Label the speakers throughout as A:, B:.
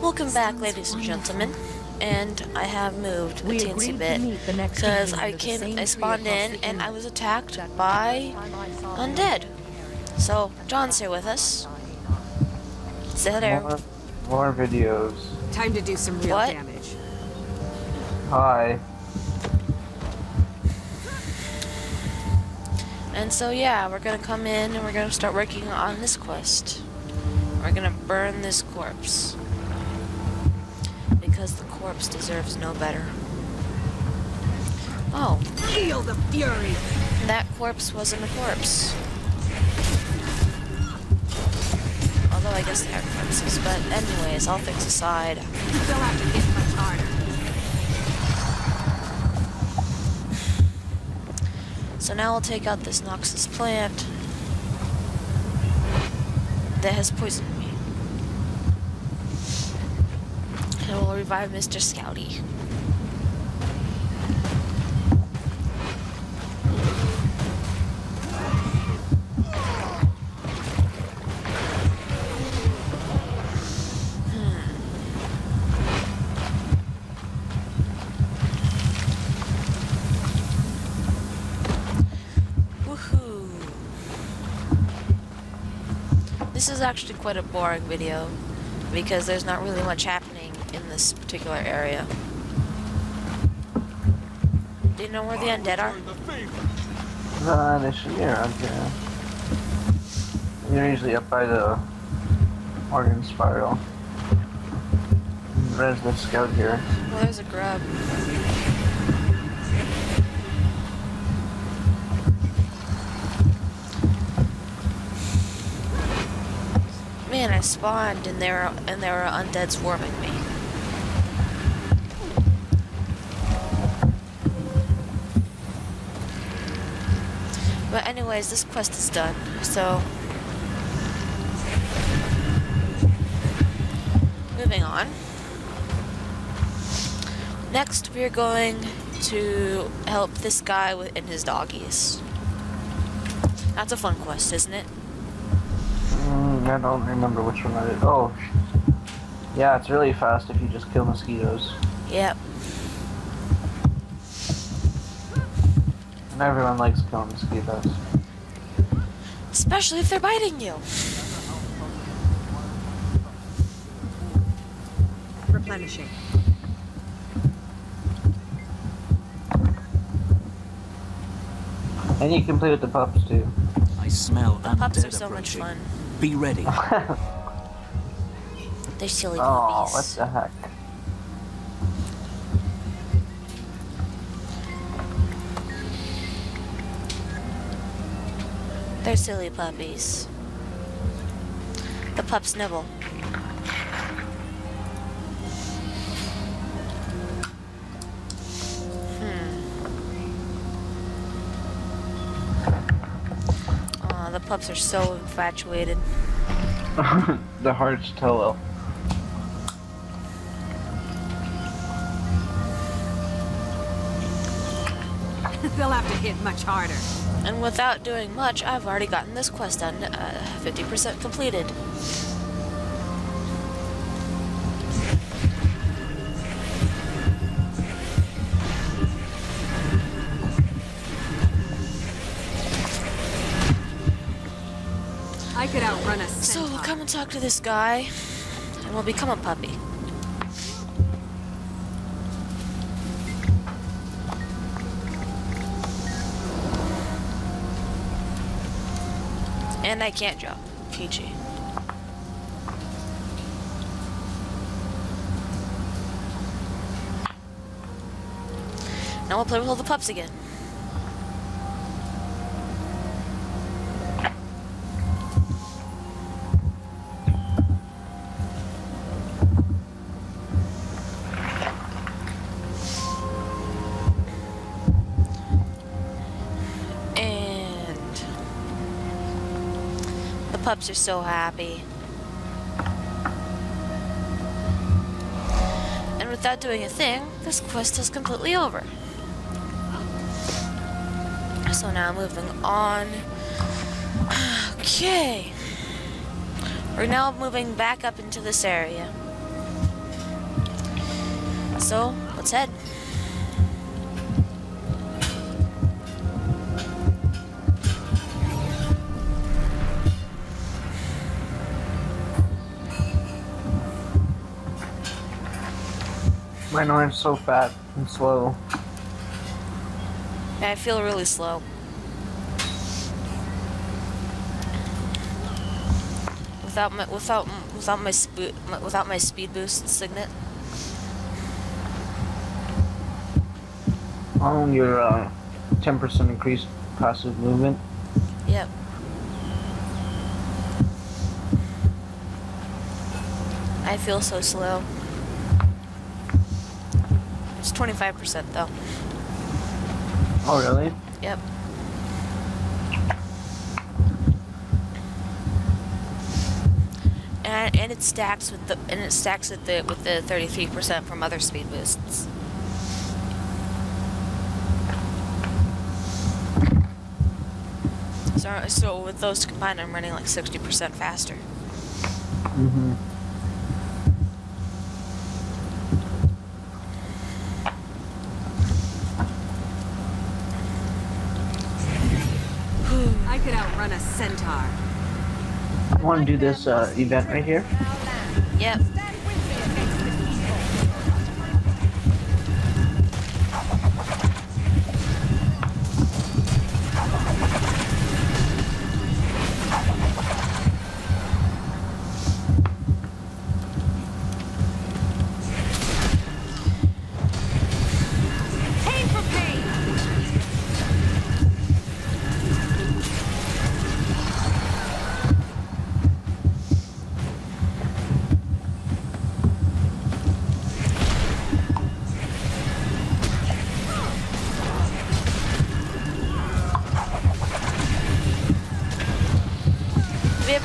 A: Welcome back, ladies and gentlemen. And I have moved a teensy bit
B: the next
A: because I
B: under the
A: came, I spawned in and I was attacked by
B: time I saw
A: undead. So John's here with us. Say hello.
C: More, more videos.
D: Time to do some real
A: What?
D: damage.
C: Hi.
A: And so yeah, we're gonna come in and we're gonna start working on this quest. We're gonna burn this corpse. Because the corpse deserves no better. Oh,
D: Feel the fury.
A: that corpse wasn't a corpse. Although I guess they are corpses, but anyways, all things aside.
D: They'll have to hit much harder.
A: So now we'll take out this Noxus plant that has poisoned me. And we'll revive Mr. Scouty. Hmm. Woohoo! This is actually quite a boring video because there's not really much happening in this particular area. Do you know where the undead are?
C: Uh, they should be around here. You're usually up by the Morgan Spiral. There's the scout here.
A: Well, there's a grub. Man, I spawned and there and there were undead swarming me. But anyways, this quest is done, so moving on. Next, we're going to help this guy with, in his doggies. That's a fun quest, isn't it?
C: Mm, I don't remember which one that is. Oh, yeah, it's really fast if you just kill mosquitoes.
A: Yep.
C: Everyone likes killing mosquitoes.
A: Especially if they're biting you.
D: Replenishing.
C: And you can play with the pups too.
E: I smell
A: The
E: undead
A: pups are so much fun.
E: Be ready.
A: They're silly puppies.
C: oh, what the heck?
A: They're silly puppies. The pups nibble. Hmm. Aw, the pups are so infatuated.
C: the hearts tell
D: They'll have to hit much harder.
A: And without doing much, I've already gotten this quest done, uh, 50% completed.
D: I could outrun a
A: So we'll come and talk to this guy, and we'll become a puppy. And I can't jump. Peachy. Now we'll play with all the pups again. Pups are so happy. And without doing a thing, this quest is completely over. So now moving on. Okay. We're now moving back up into this area. So, let's head.
C: My arm's so fat and slow.
A: I feel really slow. Without my without without my my- without my speed boost signet.
C: On your uh, 10% increased passive movement.
A: Yep. I feel so slow. It's 25% though.
C: Oh, really?
A: Yep. And, and it stacks with the and it stacks with the with the 33% from other speed boosts. So, so with those combined, I'm running like 60% faster.
C: Mm-hmm.
D: I could outrun a centaur.
C: I want to do this uh, event right here.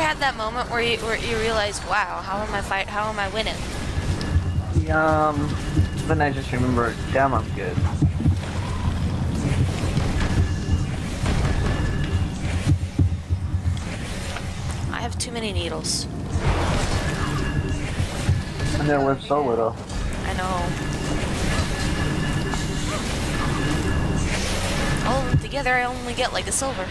A: Had that moment where you where you realize, wow, how am I fight? How am I winning?
C: Um, then I just remember, damn, I'm good.
A: I have too many needles.
C: And they're worth so little.
A: I know. All of them together, I only get like a silver.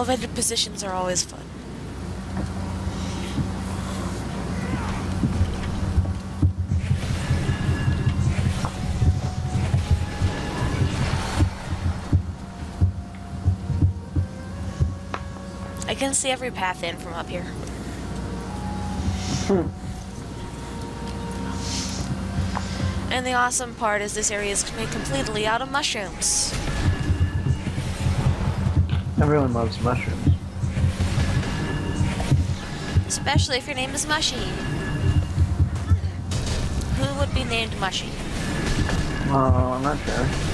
A: Elevated positions are always fun. I can see every path in from up here. Hmm. And the awesome part is this area is made completely out of mushrooms.
C: Everyone loves mushrooms.
A: Especially if your name is Mushy. Who would be named Mushy?
C: Oh, I'm not sure.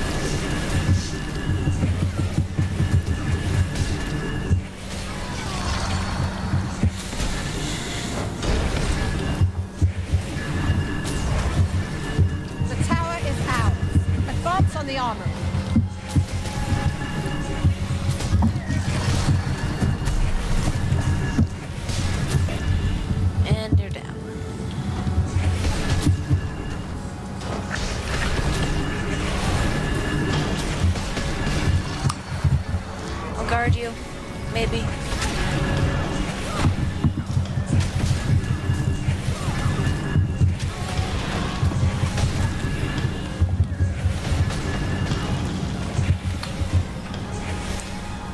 A: Maybe.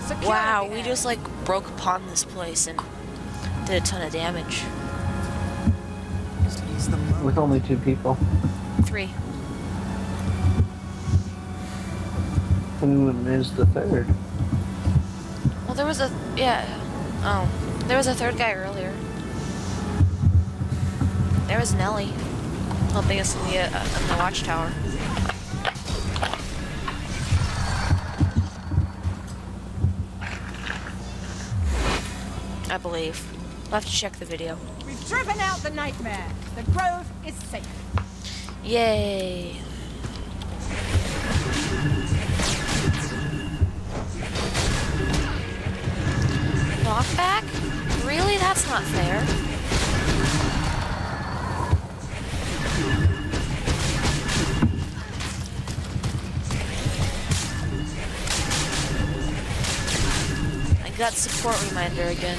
B: Secure
A: Wow, we just like broke upon this place and did a ton of damage.
C: With only two people.
A: Three.
C: Who is the third?
A: There was a yeah. Oh, there was a third guy earlier. There was Nelly, helping us in the uh, in the watchtower. I believe. I'll have to check the video.
B: We've driven out the nightmare. The grove is safe.
A: Yay. Knockback? Really? That's not fair. I got support reminder again.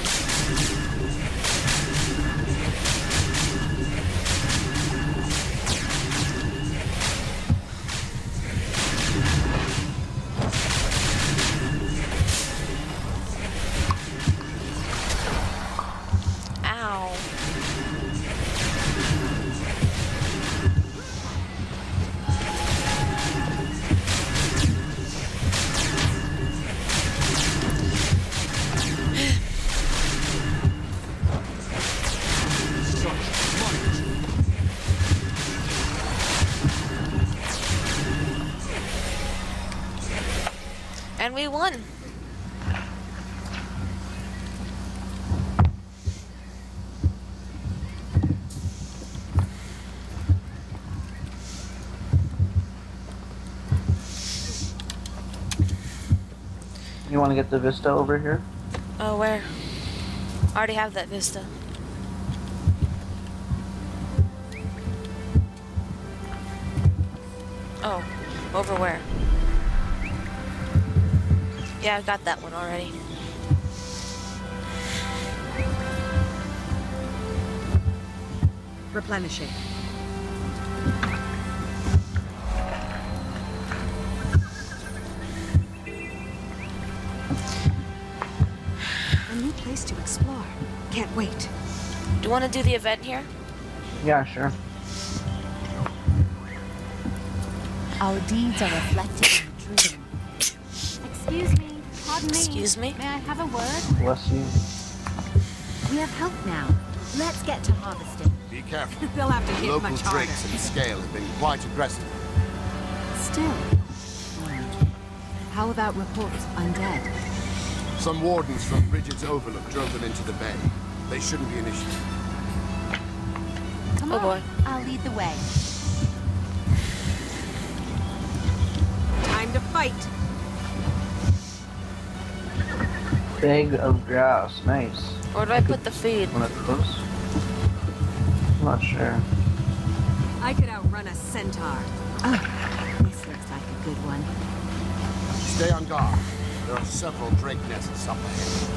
A: Won.
C: You want to get the Vista over here?
A: Oh, where? I already have that vista. Oh, over where? Yeah, I got that one already.
D: Replenishing. A new place to explore. Can't wait.
A: Do you want to do the event here?
C: Yeah, sure.
F: Our deeds are reflected pardon me.
A: Excuse me?
F: May I have a word?
C: Bless you.
F: We have help now. Let's get to harvesting.
G: Be careful.
D: They'll have to
G: The
D: hit
G: local
D: much harder.
G: drakes and scale have been quite aggressive.
F: Still. How about reports of undead?
G: Some wardens from Bridget's Overlook drove them into the bay. They shouldn't be an issue.
F: Come
A: Oh,
F: on.
A: boy.
F: I'll lead the way.
D: Time to fight.
C: Bag of grass. Nice.
A: Where do I put the feed?
C: One of those? I'm not sure.
D: I could outrun a centaur.
F: Ah, this looks like a good one.
G: Stay on guard. There are several drake nests up ahead.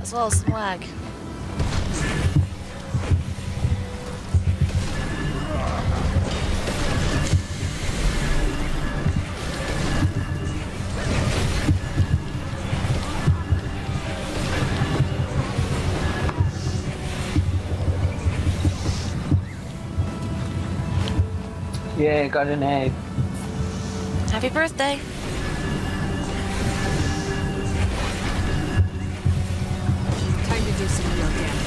A: As well as some lag.
C: Yay, got an egg.
A: Happy birthday.
D: Time to do some real damage.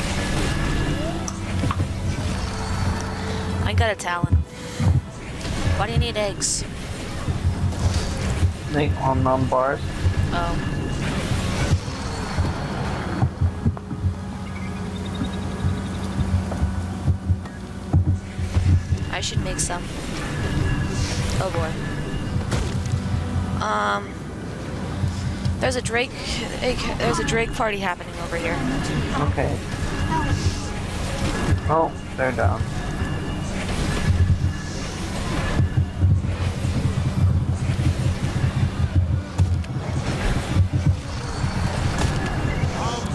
A: I got a talon. Why do you need eggs?
C: Make on num bars.
A: Oh. I should make some. Oh boy. Um. There's a Drake. There's a Drake party happening over here.
C: Okay. Oh, they're down.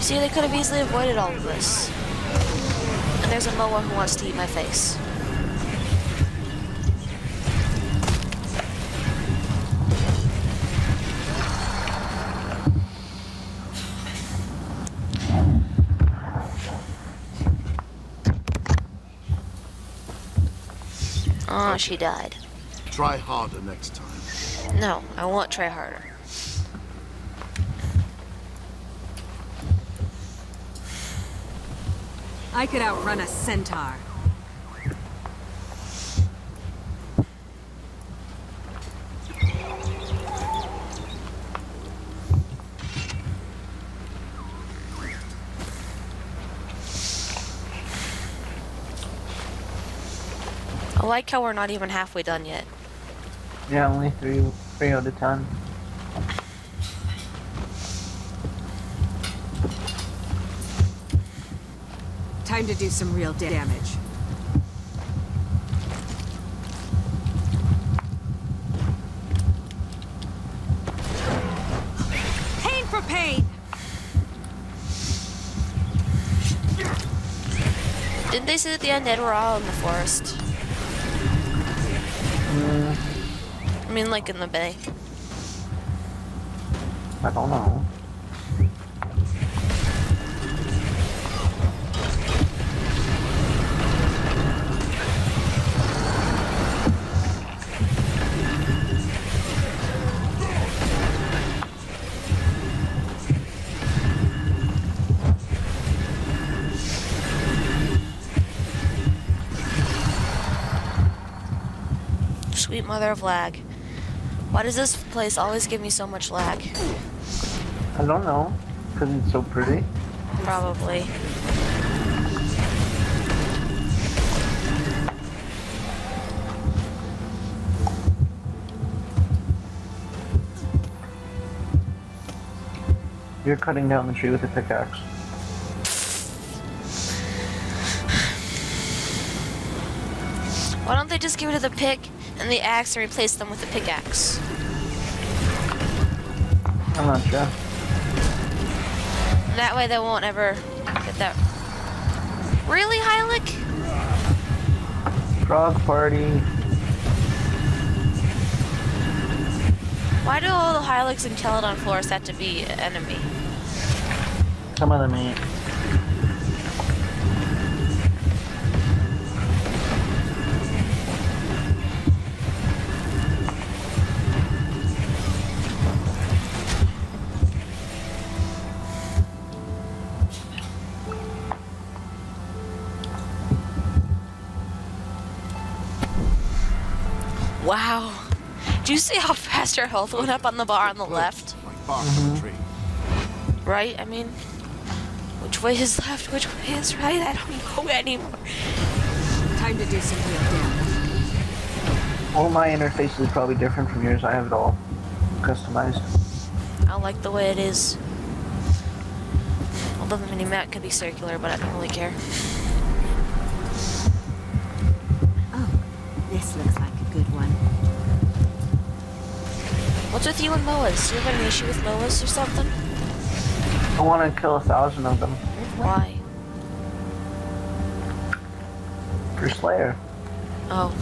A: See, they could have easily avoided all of this. And there's a Moa who wants to eat my face. She died.
G: Try harder next time.
A: No, I won't try harder.
D: I could outrun a centaur.
A: Like how we're not even halfway done yet.
C: Yeah, only three, three out of ten.
D: Time to do some real da- damage. Pain for pain!
A: Didn't they say at the end that we're all in the forest? I mean, like in the bay.
C: I don't know.
A: Sweet mother of lag. Why does this place always give me so much lag?
C: I don't know. Because it's so pretty.
A: Probably.
C: You're cutting down the tree with a pickaxe.
A: Why don't they just give it to the pick and the axe and replace them with the pickaxe?
C: I'm not sure.
A: That way they won't ever get that. Really, Hylek?
C: Frog party.
A: Why do all the Hyleks in Caledon Forest have to be enemy?
C: Some of them ain't.
A: Wow. Do you see how fast your health went up on the bar on the left?
G: Like bark from a tree.
A: Right? I mean, which way is left? Which way is right? I don't know anymore.
D: Time to do some real damage.
C: All my interface is probably different from yours. I have it all customized.
A: I like the way it is. Although the mini map could be circular, but I don't really care. What's with you and Moas? Do you have an issue with Moas or something?
C: I want to kill a thousand of them
A: Why?
C: for Slayer.
A: Oh.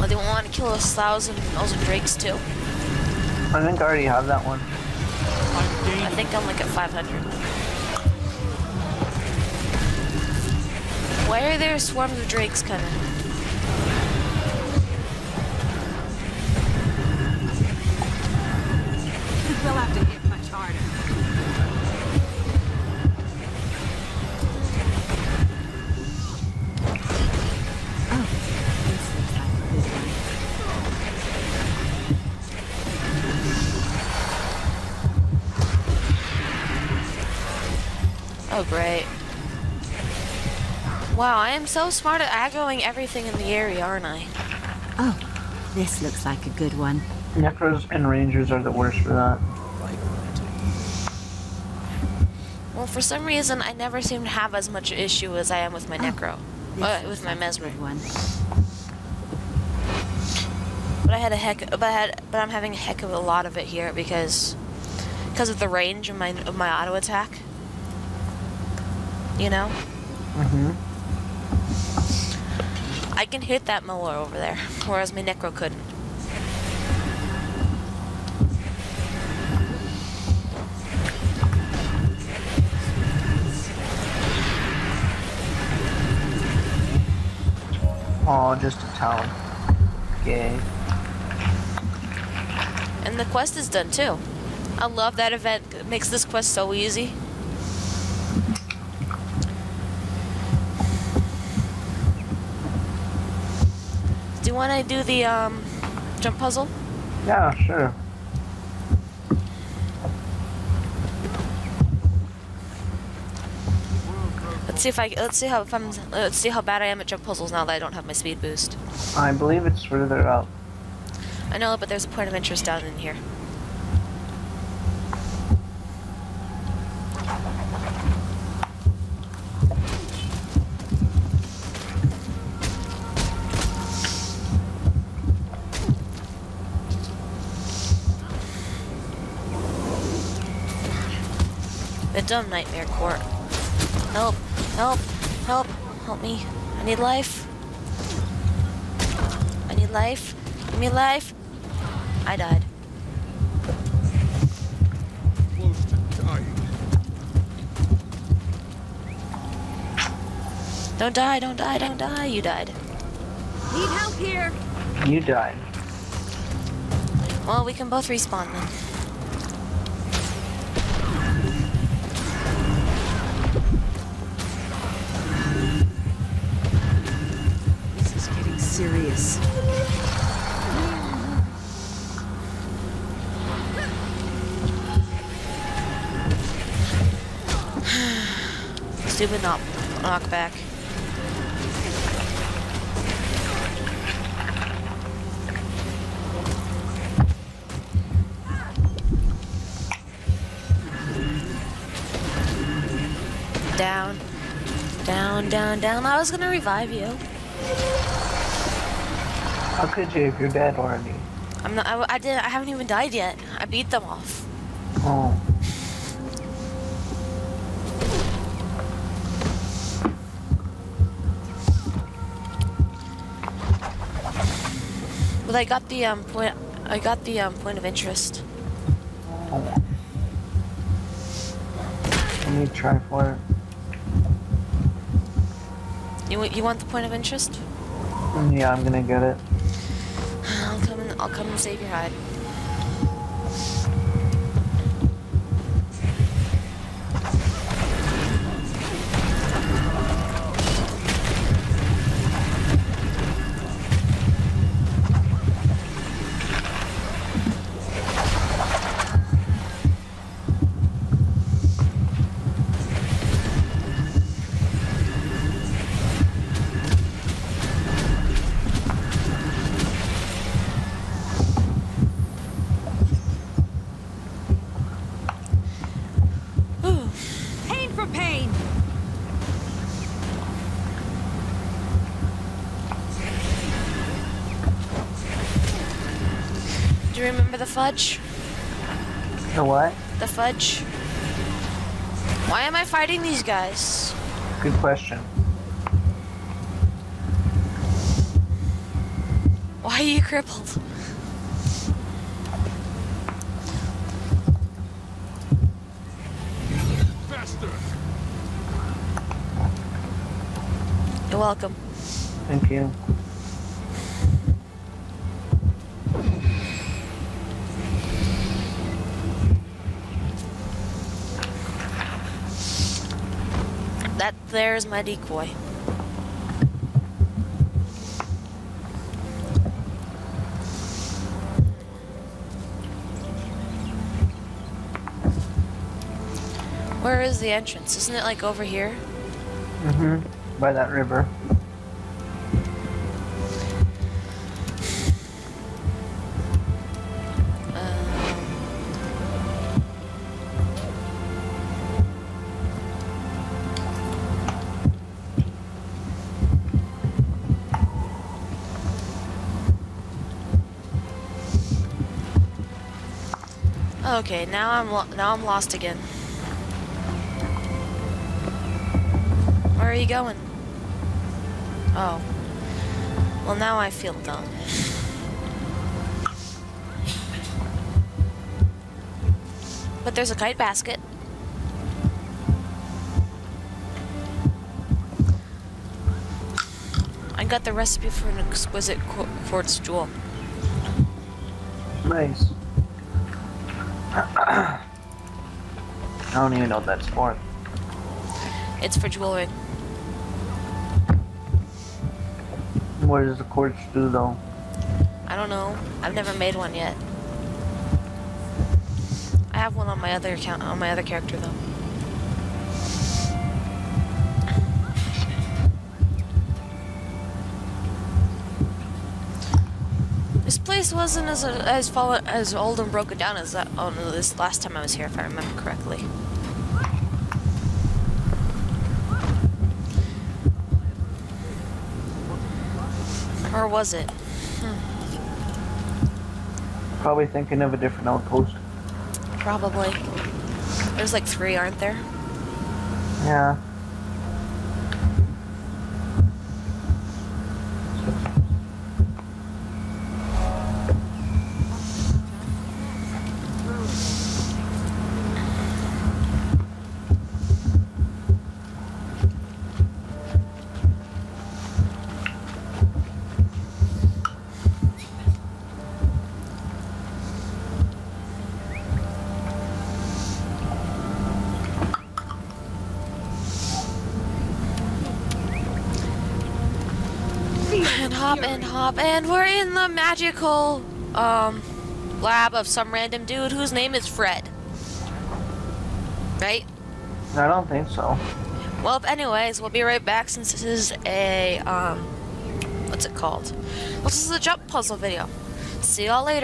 A: Well, they want to kill a thousand thousand drakes too.
C: I think I already have that one.
A: I think I'm like at 500. Why are there swarms of drakes coming? Wow, I am so smart at aggroing everything in the area, aren't I?
F: Oh, this looks like a good one.
C: Necros and Rangers are the worst for that.
A: Well, for some reason, I never seem to have as much issue as I am with my necro.
F: This
A: Uh, with my
F: like
A: mesmer.
F: one.
A: But I had a heck, but I had, but I'm having a heck of a lot of it here because, because of the range of my of my auto attack. You know,
C: Mm-hmm.
A: I can hit that molar over there, whereas my necro couldn't.
C: Oh, just a town. Gay.
A: And the quest is done too. I love that event. It makes this quest so easy. Do you want to do the um, jump puzzle?
C: Yeah, sure.
A: Let's see if I let's see how if I'm let's see how bad I am at jump puzzles now that I don't have my speed boost.
C: I believe it's further up.
A: I know, but there's a point of interest down in here. Dumb nightmare court. Help! Help! Help! Help me! I need life. I need life. Give me life. I died.
G: Close to dying.
A: Don't die, don't die, don't die. You died.
D: Need help here.
C: You died.
A: Well, we can both respawn then.
D: Serious.
A: Stupid knock knockback. Down, down, down, down. I was gonna revive you.
C: How could you if you're dead already?
A: I'm not. I, I did. I haven't even died yet. I beat them off.
C: Oh.
A: But I got the um point. I got the um point of interest.
C: oh. Let me try for it.
A: You you want the point of interest?
C: Mm, Yeah, I'm gonna get it.
A: I'll come. And, save your hide. Fudge?
C: The what?
A: The fudge. Why am I fighting these guys?
C: Good question.
A: Why are you crippled?
G: Faster!
A: You're welcome.
C: Thank you.
A: That there's my decoy. Where is the entrance? Isn't it like over here?
C: Mm-hmm. By that river.
A: Okay, now I'm now I'm lost again. Where are you going? Oh. Well, now I feel dumb. But there's a kite basket. I got the recipe for an exquisite qu quartz jewel.
C: Nice. I don't even know what that's for.
A: It's for jewelry.
C: What does the quartz do though?
A: I don't know. I've never made one yet. I have one on my other account on my other character though. This place wasn't as as fallen as old and broken down as that oh, on this last time I was here, if I remember correctly. Or was it? Hmm.
C: Probably thinking of a different outpost.
A: Probably. There's like three, aren't there?
C: Yeah.
A: Hop and hop, and we're in the magical um lab of some random dude whose name is Fred. Right?
C: I don't think so.
A: Well, anyways, we'll be right back since this is a um what's it called? Well, this is a jump puzzle video. See y'all later.